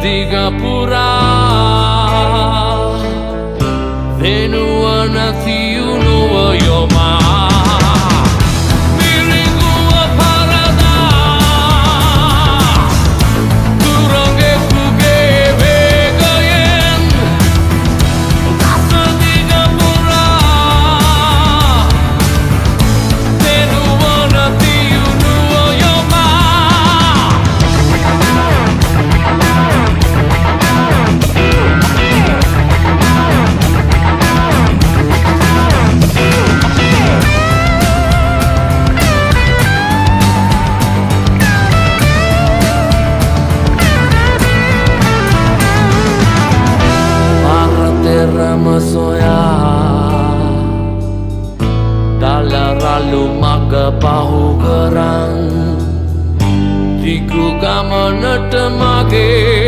Singapura Venuana Thiunu Yoma පහු කරන් තිකු ගමනට මගේ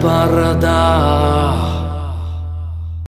paradise.